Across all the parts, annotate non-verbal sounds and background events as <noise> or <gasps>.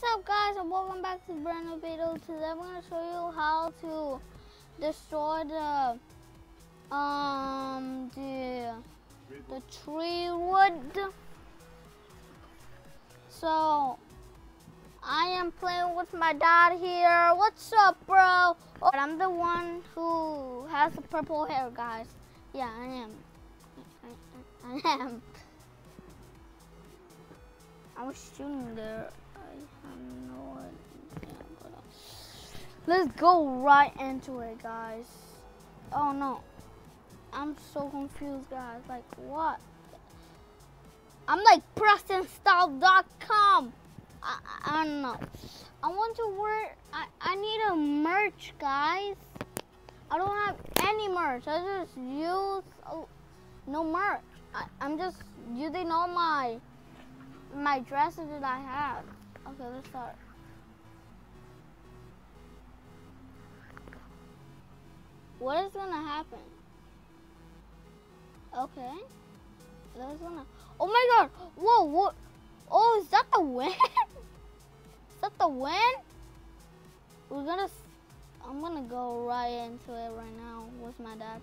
what's up guys and welcome back to brand new video. Today I'm going to show you how to destroy the um the the tree wood. So I am playing with my dad here. What's up, bro? Oh, I'm the one who has the purple hair, guys. Yeah, I am. I, <laughs> I, I am. I was shooting there. No idea. Let's go right into it, guys. Oh no. I'm so confused, guys. Like, what? I'm like PrestonStyle.com. I, I don't know. I want to wear, I, I need a merch, guys. I don't have any merch. I just use oh, no merch. I, I'm just using all my my dresses that I have. Okay, let's start. What is gonna happen? Okay. That's gonna. Oh my god! Whoa! What? Oh, is that the wind? <laughs> is that the wind? We're gonna. I'm gonna go right into it right now with my dad.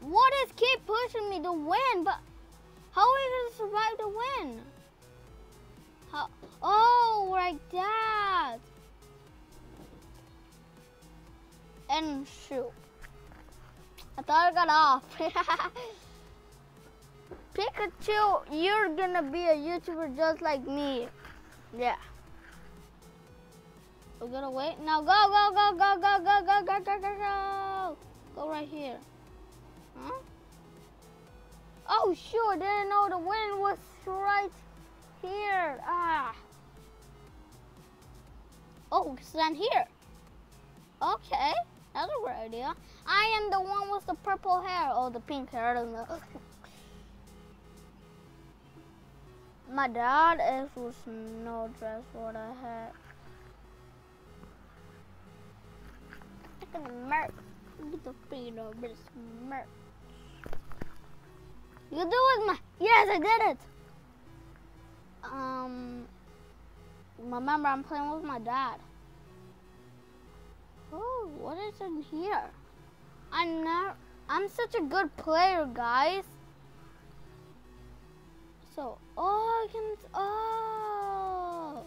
What is keep pushing me? The wind, but how are we gonna survive the wind? How? Oh, like that. And shoot. I thought I got off. Pikachu, you're gonna be a YouTuber just like me. Yeah. We're gonna wait. Now go, go, go, go, go, go, go, go, go, go, go. Go right here. Huh? Oh, sure. Didn't know the wind was right here. Ah. Oh, stand here. Okay. That's a great idea. I am the one with the purple hair. or the pink hair. I don't know. <laughs> My dad is with no dress what I had. Look at the merch. Look at the freedom, but it's merch. You do it, my. Yes, I did it. Um, remember, I'm playing with my dad. Oh, what is in here? I'm not. I'm such a good player, guys. So, oh, I can. Oh,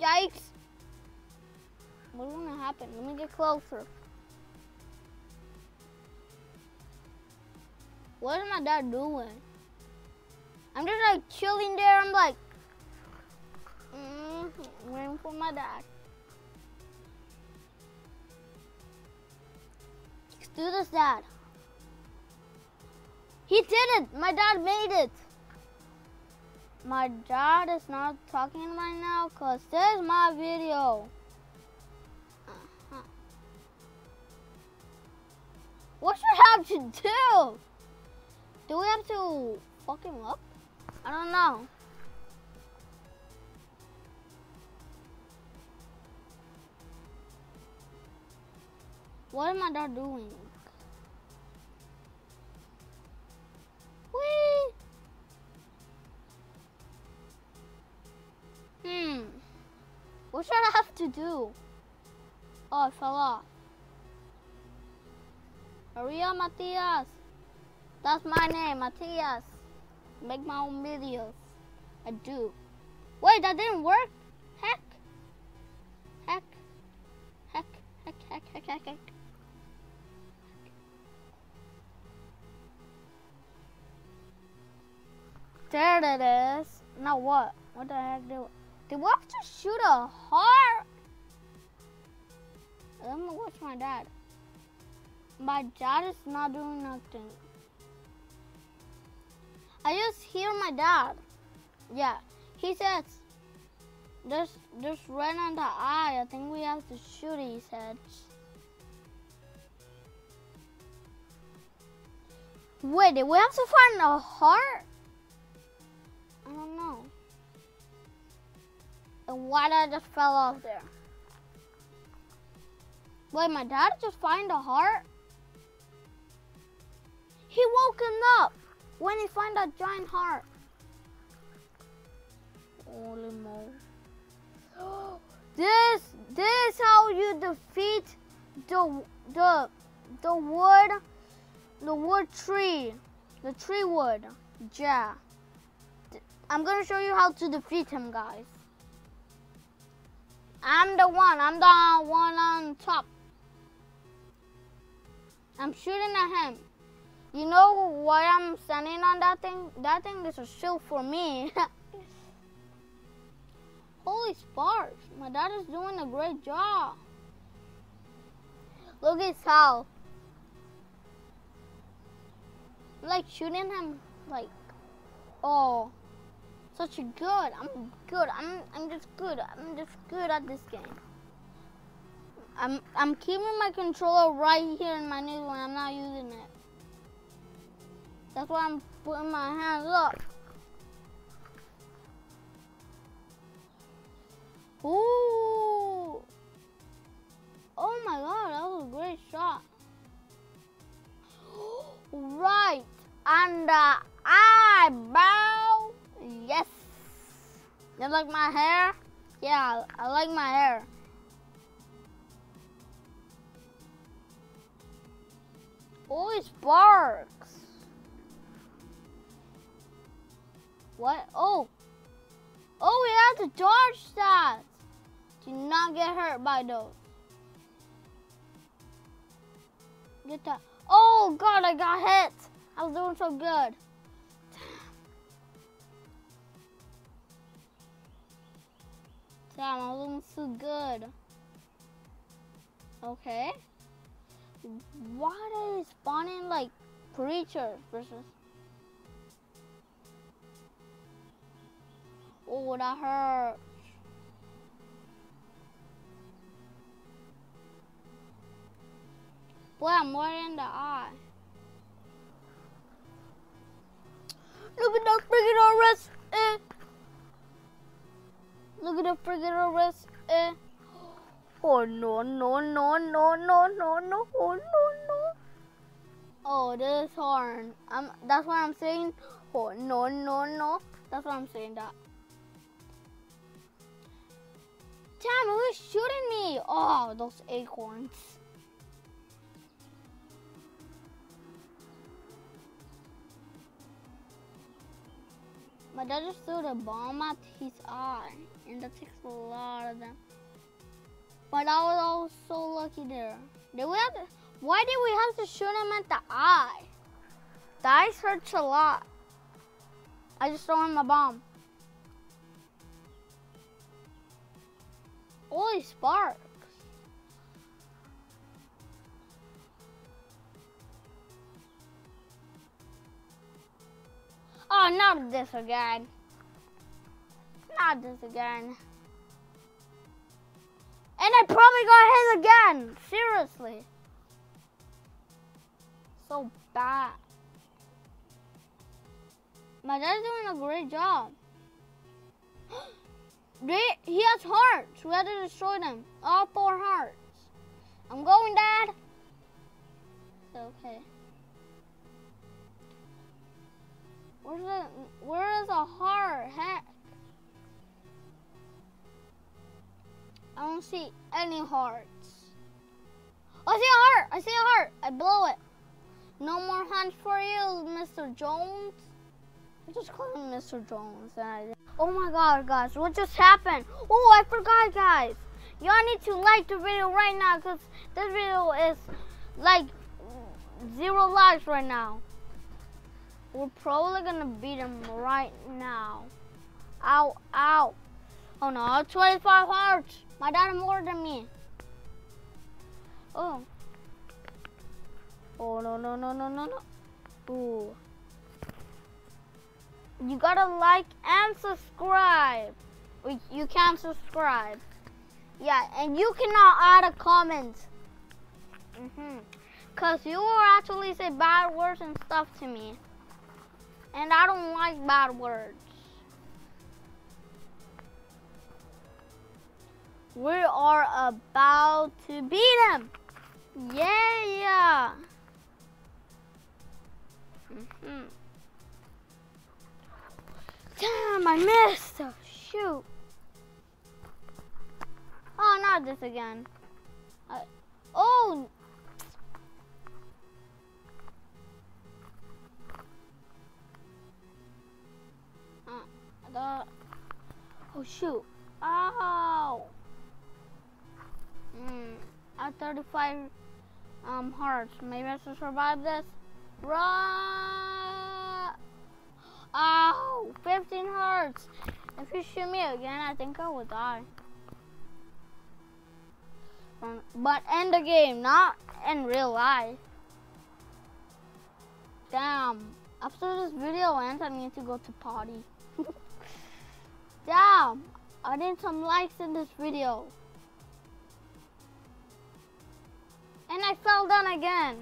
yikes! What's gonna happen? Let me get closer. What is my dad doing? I'm just like chilling there. I'm like, mm, waiting for my dad. Let's do this, dad. He did it. My dad made it. My dad is not talking right now because this is my video. Uh -huh. What should I have to do? Do we have to fuck him up? I don't know. What am I not doing? Whee! Hmm. What should I have to do? Oh, I fell off. Up, Matias. That's my name, Matias. Make my own videos. I do. Wait, that didn't work? Heck. Heck. Heck. Heck, heck, heck, heck, heck. There it is. Now what? What the heck do? Did we have to shoot a heart? Let me watch my dad. My dad is not doing nothing. I just hear my dad. Yeah, he says there's there's red on the eye. I think we have to shoot. He said. Wait, did we have to find a heart? I don't know. And why did I just fell off there? Wait, my dad just find a heart? He woken up when he find a giant heart. Holy. <gasps> This this is how you defeat the the the wood the wood tree. The tree wood. Yeah. I'm gonna show you how to defeat him guys. I'm the one. I'm the one on top. I'm shooting at him. You know why I'm standing on that thing? That thing is a shield for me. <laughs> Holy sparks. My dad is doing a great job. Look at Sal. Like shooting him like oh such a good. I'm good. I'm I'm just good. I'm just good at this game. I'm I'm keeping my controller right here in my knee when I'm not using it. That's why I'm putting my hands up. Ooh. Oh my god, that was a great shot. right. And uh, eyebrow. Yes. You like my hair? Yeah, I like my hair. Oh, it sparks. What? Oh. Oh, we have to dodge that. Do not get hurt by those. Get that. Oh, God, I got hit. I was doing so good. Damn, I was doing so good. Okay. Why are they spawning like creatures versus Oh, that hurts. Boy, I'm right in the eye. Look at that freaking wrist. Eh. Look at the freaking wrist. Eh. Oh no no no no no no no oh no no. Oh, this horn. I'm. That's what I'm saying. Oh no no no. That's what I'm saying. That. Damn, who's shooting me? Oh, those acorns. My dad just threw the bomb at his eye, and that takes a lot of them. But I was also lucky there. Did we have to, why did we have to shoot him at the eye? The eyes hurts a lot. I just threw him a bomb. Holy sparks. Oh, not this again. Not this again. And I probably got hit again. Seriously. So bad. My dad's doing a great job. He has hearts. We have to destroy them. All four hearts. I'm going, Dad. Okay. Where's the, where is a heart? Heck. I don't see any hearts. I see a heart. I see a heart. I blow it. No more hunts for you, Mr. Jones. I just call him Mr. Jones. Oh my god, guys, what just happened? Oh, I forgot, guys. Y'all need to like the video right now because this video is like zero likes right now. We're probably gonna beat him right now. Ow, ow. Oh no, 25 hearts. My dad more than me. Oh. Oh no, no, no, no, no, no. Ooh you gotta like and subscribe. You can subscribe. Yeah, and you cannot add a comment. Mm hmm Cause you will actually say bad words and stuff to me. And I don't like bad words. We are about to beat him. Yeah. Mm hmm Damn, I missed. Oh, shoot. Oh, not this again. I, oh. Uh, the, oh shoot. Ow. Hmm. At 35 um, hearts. Maybe I should survive this. Run! 15 hearts. If you shoot me again, I think I will die. Um, but end the game, not in real life. Damn. After this video ends, I need to go to party. <laughs> Damn. I need some likes in this video. And I fell down again.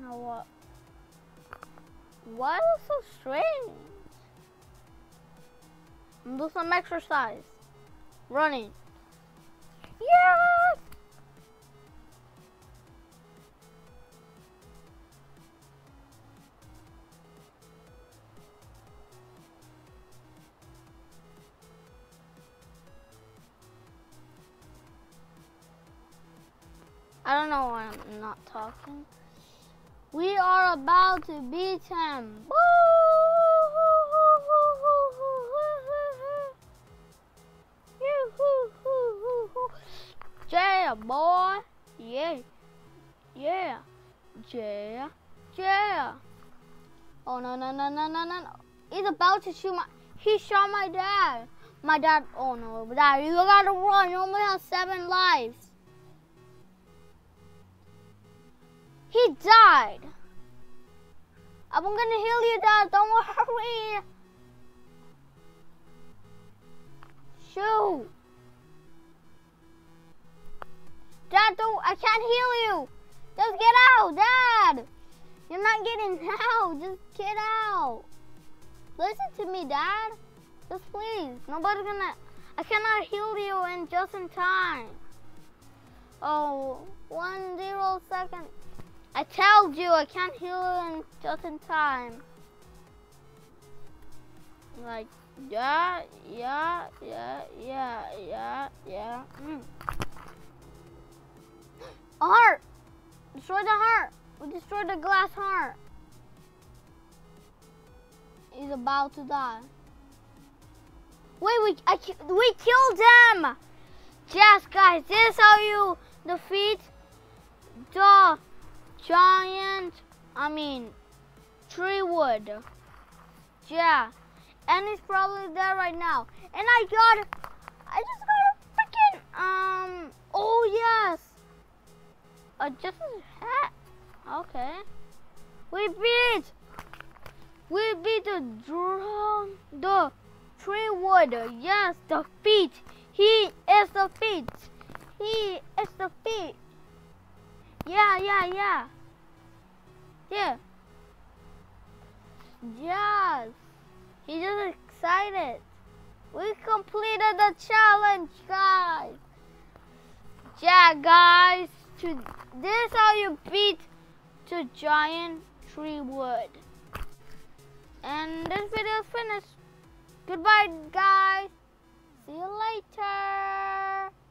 Now what? Why is it so strange? Do some exercise. Running. Yes! I don't know why I'm not talking. We are about to beat him. Yeah, boy. Yeah. Yeah. Yeah. Yeah. Oh, no, no, no, no, no, no. He's about to shoot my... He shot my dad. My dad... Oh, no. Dad, you gotta run. You only have seven lives. He died. I'm gonna heal you, Dad. Don't worry. Shoot. Dad, don't, I can't heal you. Just get out, Dad. You're not getting <laughs> out. Just get out. Listen to me, Dad. Just please. Nobody's gonna, I cannot heal you in just in time. Oh, one zero second. I told you I can't heal in just in time. Like, yeah, yeah, yeah, yeah, yeah, yeah. Mm. A heart! Destroy the heart! We destroyed the glass heart. He's about to die. Wait, we I, we killed him! Yes, guys, this is how you defeat the giant, I mean, tree wood. Yeah, and he's probably there right now. And I got, I just got a freaking, um, oh yes, uh, just a hat. Okay, we beat, we beat the drum, the tree wood. Yes, the feet. He is the feet. He is the feet. Yeah, yeah, yeah. Yeah. Yes. He's just excited. We completed the challenge, guys. Yeah, guys. To this how you beat the giant tree wood. And this video is finished. Goodbye, guys. See you later.